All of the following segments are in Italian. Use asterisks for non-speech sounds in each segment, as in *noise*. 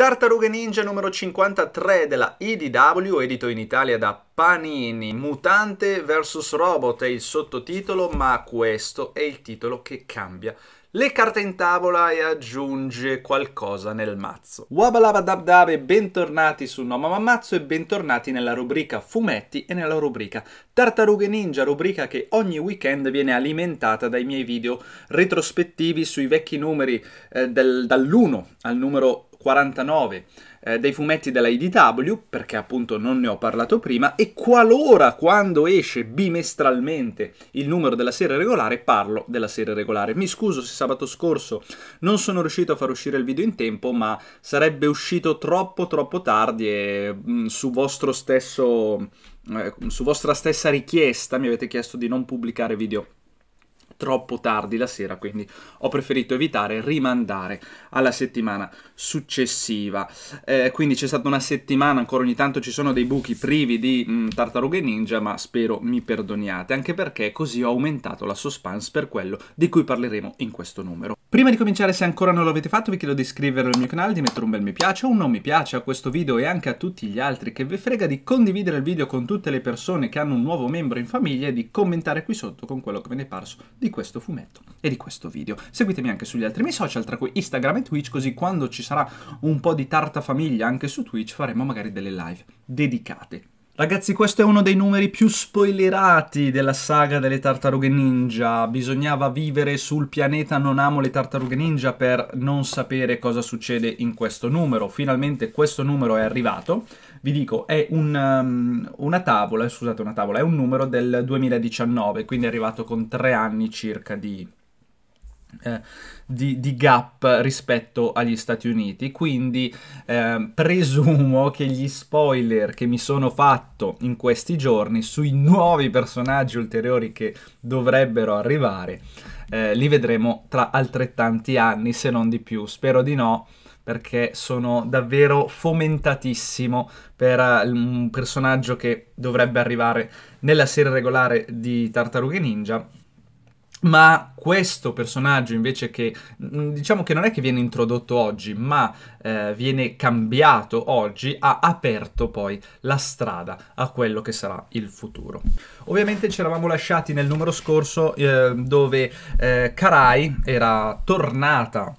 Tartarughe Ninja numero 53 della IDW, edito in Italia da Panini. Mutante vs Robot è il sottotitolo, ma questo è il titolo che cambia le carte in tavola e aggiunge qualcosa nel mazzo. Wabalabadabdab e bentornati su No Mamma Mazzo e bentornati nella rubrica Fumetti e nella rubrica Tartarughe Ninja, rubrica che ogni weekend viene alimentata dai miei video retrospettivi sui vecchi numeri eh, del, dall'1 al numero 49 eh, dei fumetti della IDW, perché appunto non ne ho parlato prima, e qualora quando esce bimestralmente il numero della serie regolare, parlo della serie regolare. Mi scuso se sabato scorso non sono riuscito a far uscire il video in tempo, ma sarebbe uscito troppo troppo tardi e mh, mm, su vostro stesso... Eh, su vostra stessa richiesta mi avete chiesto di non pubblicare video troppo tardi la sera, quindi ho preferito evitare rimandare alla settimana successiva. Eh, quindi c'è stata una settimana, ancora ogni tanto ci sono dei buchi privi di mh, mm, tartarughe ninja, ma spero mi perdoniate, anche perché così ho aumentato la suspense per quello di cui parleremo in questo numero. Prima di cominciare, se ancora non l'avete fatto, vi chiedo di iscrivervi al mio canale, di mettere un bel mi piace o un non mi piace a questo video e anche a tutti gli altri, che vi frega di condividere il video con tutte le persone che hanno un nuovo membro in famiglia e di commentare qui sotto con quello che ve ne è parso di questo fumetto e di questo video. Seguitemi anche sugli altri miei social, tra cui Instagram e Twitch, così quando ci sarà un po' di tarta famiglia anche su Twitch faremo magari delle live dedicate. Ragazzi, questo è uno dei numeri più spoilerati della saga delle tartarughe ninja. Bisognava vivere sul pianeta Non amo le tartarughe ninja per non sapere cosa succede in questo numero. Finalmente questo numero è arrivato. Vi dico, è un, um, una tavola, scusate, una tavola, è un numero del 2019, quindi è arrivato con tre anni circa di eh, di, di, gap rispetto agli Stati Uniti, quindi eh, presumo che gli spoiler che mi sono fatto in questi giorni sui nuovi personaggi ulteriori che dovrebbero arrivare, eh, li vedremo tra altrettanti anni, se non di più. Spero di no, perché sono davvero fomentatissimo per uh, un personaggio che dovrebbe arrivare nella serie regolare di Tartarughe Ninja ma questo personaggio invece che mm, diciamo che non è che viene introdotto oggi, ma eh, viene cambiato oggi, ha aperto poi la strada a quello che sarà il futuro. Ovviamente ci eravamo lasciati nel numero scorso eh, dove eh, Karai era tornata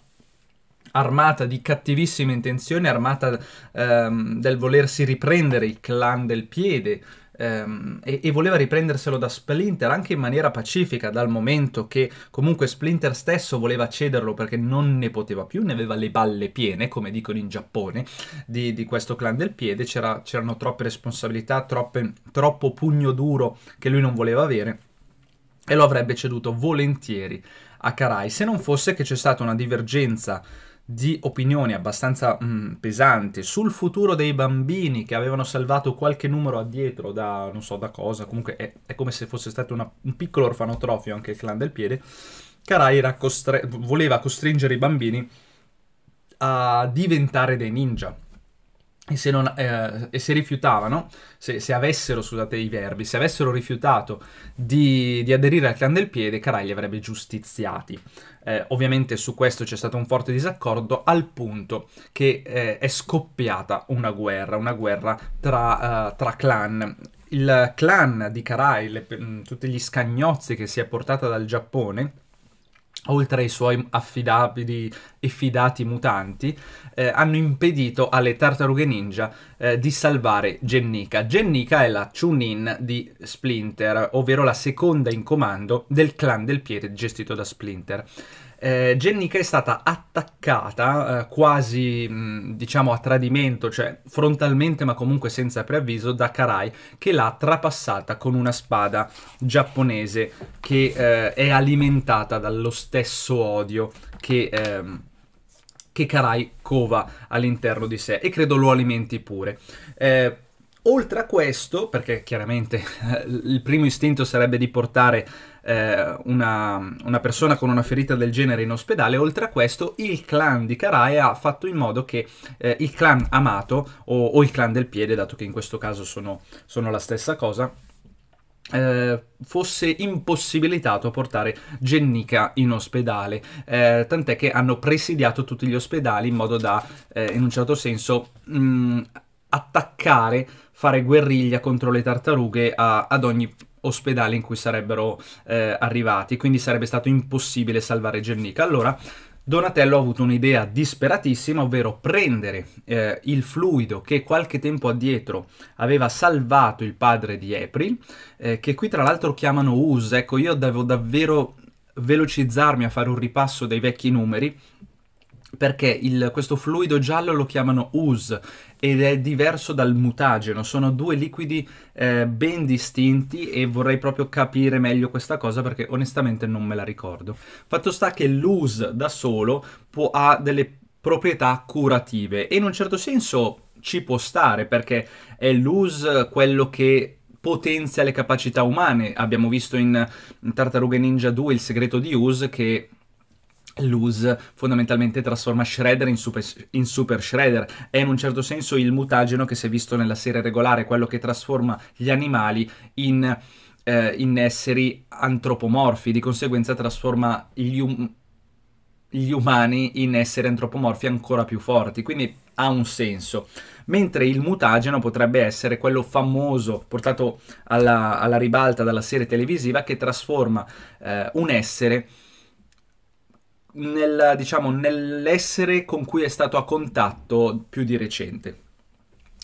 armata di cattivissime intenzioni, armata ehm, del volersi riprendere il clan del piede, ehm, e, e, voleva riprenderselo da Splinter anche in maniera pacifica dal momento che comunque Splinter stesso voleva cederlo perché non ne poteva più, ne aveva le balle piene, come dicono in Giappone, di, di questo clan del piede, C'era, c'erano troppe responsabilità, troppe, troppo pugno duro che lui non voleva avere e lo avrebbe ceduto volentieri a Karai, se non fosse che c'è stata una divergenza di opinioni abbastanza mm, pesanti sul futuro dei bambini che avevano salvato qualche numero addietro da non so da cosa, comunque è, è come se fosse stato una, un piccolo orfanotrofio anche il clan del piede, Karai voleva costringere i bambini a diventare dei ninja e se, non, eh, e se rifiutavano, se, se, avessero, scusate i verbi, se avessero rifiutato di, di aderire al clan del piede, Karai li avrebbe giustiziati. Eh, ovviamente su questo c'è stato un forte disaccordo al punto che eh, è scoppiata una guerra, una guerra tra, uh, tra clan. Il clan di Karai, le, tutti gli scagnozzi che si è portata dal Giappone, oltre ai suoi affidabili e fidati mutanti, eh, hanno impedito alle tartarughe ninja eh, di salvare Gennika. Gennika è la Chunin di Splinter, ovvero la seconda in comando del clan del piede gestito da Splinter eh, Jennica è stata attaccata eh, quasi, diciamo, a tradimento, cioè frontalmente ma comunque senza preavviso, da Karai, che l'ha trapassata con una spada giapponese che eh, è alimentata dallo stesso odio che... Ehm, che Karai cova all'interno di sé e credo lo alimenti pure. Eh, oltre a questo, perché chiaramente il primo istinto sarebbe di portare eh, una, una, persona con una ferita del genere in ospedale. Oltre a questo, il clan di Karai ha fatto in modo che eh, il clan amato, o, o, il clan del piede, dato che in questo caso sono, sono la stessa cosa, eh, fosse impossibilitato a portare Gennica in ospedale, eh, tant'è che hanno presidiato tutti gli ospedali in modo da, eh, in un certo senso, mh, mm, attaccare, fare guerriglia contro le tartarughe a, ad ogni ospedale in cui sarebbero eh, arrivati, quindi sarebbe stato impossibile salvare Gennica. Allora Donatello ha avuto un'idea disperatissima, ovvero prendere eh, il fluido che qualche tempo addietro aveva salvato il padre di April, eh, che qui tra l'altro chiamano Us. Ecco, io devo davvero velocizzarmi a fare un ripasso dei vecchi numeri, perché il, questo fluido giallo lo chiamano us ed è diverso dal mutageno, sono due liquidi eh, ben distinti e vorrei proprio capire meglio questa cosa perché onestamente non me la ricordo. Fatto sta che l'us da solo può, ha delle proprietà curative e in un certo senso ci può stare perché è l'us quello che potenzia le capacità umane. Abbiamo visto in, Tartarughe Ninja 2 il segreto di Us che Luz fondamentalmente trasforma Shredder in super, in super, Shredder. È in un certo senso il mutageno che si è visto nella serie regolare, quello che trasforma gli animali in, eh, in esseri antropomorfi, di conseguenza trasforma gli, um- gli umani in esseri antropomorfi ancora più forti. Quindi ha un senso. Mentre il mutageno potrebbe essere quello famoso portato alla, alla ribalta dalla serie televisiva che trasforma eh, un essere nel, diciamo, nell'essere con cui è stato a contatto più di recente.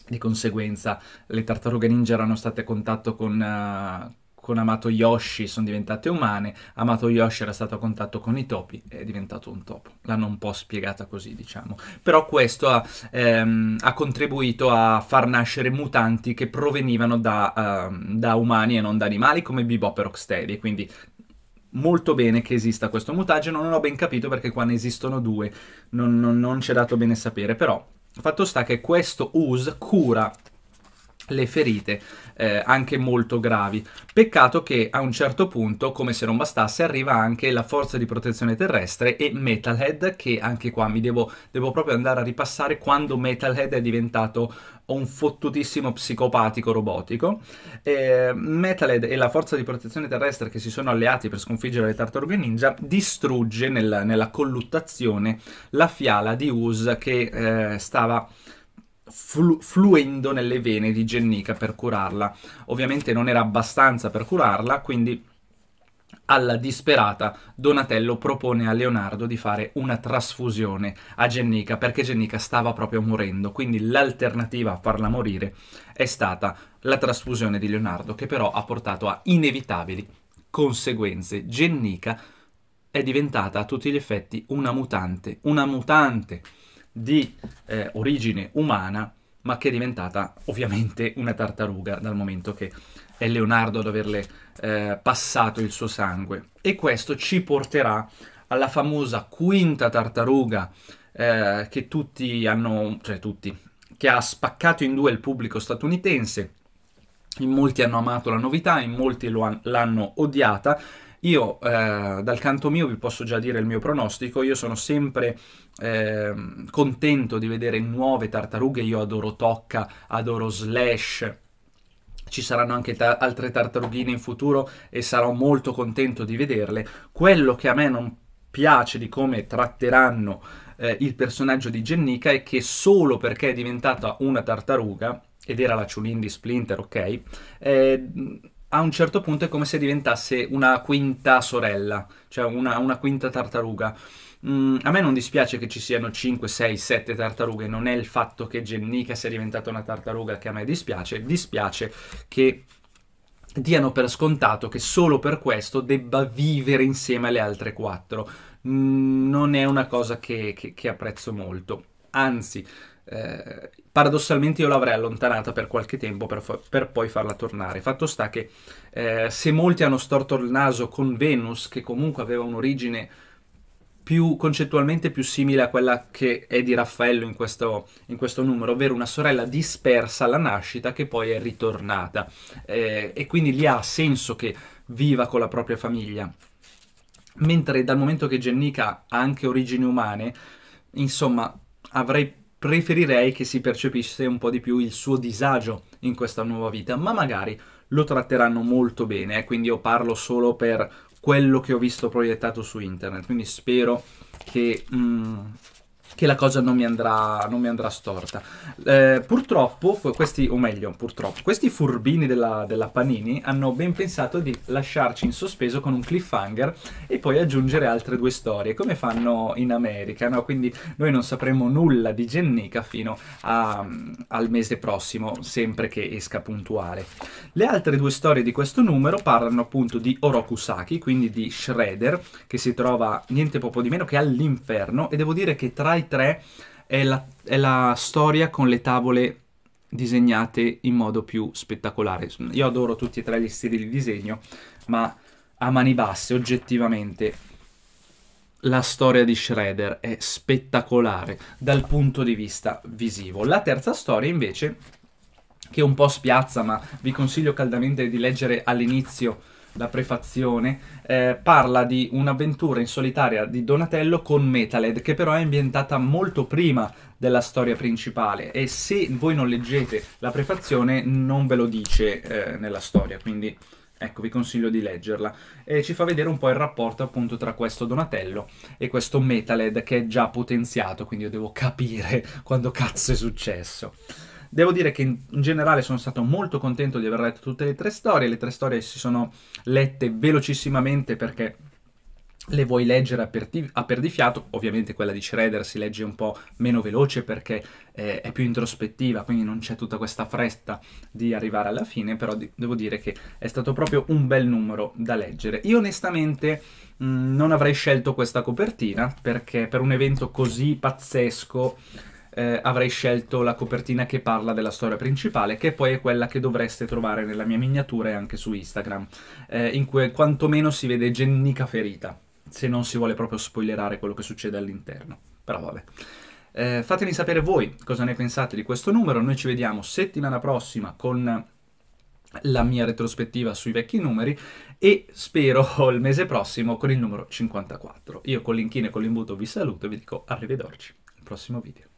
Di conseguenza, le tartarughe ninja erano state a contatto con, uh, con Amato Yoshi, sono diventate umane. Amato Yoshi era stato a contatto con i topi è diventato un topo. L'hanno un po' spiegata così, diciamo. Però questo ha, ehm, ha contribuito a far nascere mutanti che provenivano da, uh, da umani e non da animali, come Bebop e Rocksteady. Quindi molto bene che esista questo mutageno, non ho ben capito perché qua ne esistono due, non, non, non c'è dato bene sapere, però fatto sta che questo US cura le ferite eh, anche molto gravi. Peccato che a un certo punto, come se non bastasse, arriva anche la forza di protezione terrestre e Metalhead, che anche qua mi devo, devo proprio andare a ripassare quando Metalhead è diventato un fottutissimo psicopatico robotico. Eh, Metalhead e la forza di protezione terrestre che si sono alleati per sconfiggere le tartarughe ninja distrugge nel, nella colluttazione la fiala di Us che eh, stava flu- fluendo nelle vene di Gennica per curarla. Ovviamente non era abbastanza per curarla, quindi alla disperata Donatello propone a Leonardo di fare una trasfusione a Gennica perché Gennica stava proprio morendo, quindi l'alternativa a farla morire è stata la trasfusione di Leonardo che però ha portato a inevitabili conseguenze. Gennica è diventata a tutti gli effetti una mutante, una mutante di eh, origine umana, ma che è diventata ovviamente una tartaruga dal momento che è Leonardo ad averle eh, passato il suo sangue. E questo ci porterà alla famosa quinta tartaruga eh, che tutti hanno, cioè tutti, che ha spaccato in due il pubblico statunitense. In molti hanno amato la novità, in molti han, l'hanno odiata io eh, dal canto mio vi posso già dire il mio pronostico, io sono sempre eh, contento di vedere nuove tartarughe, io adoro Tocca, adoro Slash, ci saranno anche ta- altre tartarughine in futuro e sarò molto contento di vederle. Quello che a me non piace di come tratteranno eh, il personaggio di Gennica è che solo perché è diventata una tartaruga, ed era la Chulin di Splinter, ok? Eh, a un certo punto è come se diventasse una quinta sorella, cioè una, una quinta tartaruga. Mm, a me non dispiace che ci siano 5, 6, 7 tartarughe, non è il fatto che Gennica sia diventata una tartaruga che a me dispiace, dispiace che diano per scontato che solo per questo debba vivere insieme alle altre quattro. Mm, non è una cosa che, che, che apprezzo molto, anzi eh, paradossalmente io l'avrei allontanata per qualche tempo per, per poi farla tornare. Fatto sta che eh, se molti hanno storto il naso con Venus, che comunque aveva un'origine più concettualmente più simile a quella che è di Raffaello in questo, in questo numero, ovvero una sorella dispersa alla nascita che poi è ritornata eh, e quindi gli ha senso che viva con la propria famiglia. Mentre dal momento che Gennica ha anche origini umane, insomma, avrei preferirei che si percepisse un po' di più il suo disagio in questa nuova vita, ma magari lo tratteranno molto bene, eh, quindi io parlo solo per quello che ho visto proiettato su internet, quindi spero che... Mm, che la cosa non mi andrà, non mi andrà storta. Eh, purtroppo, questi, o meglio, purtroppo, questi furbini della, della, Panini hanno ben pensato di lasciarci in sospeso con un cliffhanger e poi aggiungere altre due storie, come fanno in America, no? Quindi noi non sapremo nulla di Gennica fino a, al mese prossimo, sempre che esca puntuale. Le altre due storie di questo numero parlano appunto di Orokusaki, quindi di Shredder, che si trova niente poco di meno che all'inferno, e devo dire che tra i 3 è la, è la storia con le tavole disegnate in modo più spettacolare. Io adoro tutti e tre gli stili di disegno, ma a mani basse, oggettivamente, la storia di Shredder è spettacolare dal punto di vista visivo. La terza storia, invece, che un po' spiazza, ma vi consiglio caldamente di leggere all'inizio la prefazione, eh, parla di un'avventura in solitaria di Donatello con Metaled, che però è ambientata molto prima della storia principale e se voi non leggete la prefazione non ve lo dice eh, nella storia, quindi ecco vi consiglio di leggerla e ci fa vedere un po' il rapporto appunto tra questo Donatello e questo Metaled che è già potenziato, quindi io devo capire *laughs* quando cazzo è successo. Devo dire che in, generale sono stato molto contento di aver letto tutte le tre storie. Le tre storie si sono lette velocissimamente perché le vuoi leggere a, per, a perdifiato, ovviamente quella di Shredder si legge un po' meno veloce perché eh, è più introspettiva, quindi non c'è tutta questa fretta di arrivare alla fine, però di, devo dire che è stato proprio un bel numero da leggere. Io onestamente mh, mm, non avrei scelto questa copertina perché per un evento così pazzesco eh, avrei scelto la copertina che parla della storia principale, che poi è quella che dovreste trovare nella mia miniatura e anche su Instagram, eh, in cui quantomeno si vede Gennica ferita, se non si vuole proprio spoilerare quello che succede all'interno. Però vabbè. Eh, fatemi sapere voi cosa ne pensate di questo numero, noi ci vediamo settimana prossima con la mia retrospettiva sui vecchi numeri e spero *laughs* il mese prossimo con il numero 54. Io con l'inchino e con l'imbuto vi saluto e vi dico arrivederci al prossimo video.